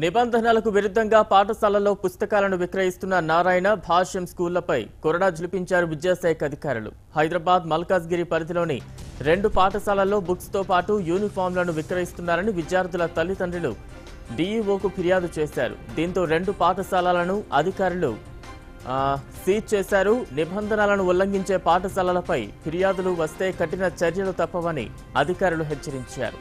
నిబంధనలకు విరుద్ధంగా పాఠశాలల్లో పుస్తకాలను విక్రయిస్తున్న నారాయణ భాష్యం స్కూళ్ళపై కొరడా జులిపించారు విద్యాశాఖ అధికారులు. హైదరాబాద్ మల్కాజ్గిరి పరిధిలోని రెండు పాఠశాలల్లో బుక్స్తో పాటు యూనిఫామ్లను విక్రయిస్తున్నారని విద్యార్థుల తల్లిదండ్రులు డీఈఓకు ఫిర్యాదు చేశారు. దీంతో రెండు పాఠశాలలను అధికారులు సీజ్ చేశారు. నిబంధనలను ఉల్లంఘించే పాఠశాలలపై ఫిర్యాదులు వస్తే కఠిన చర్యలు తప్పవని అధికారులు హెచ్చరించారు.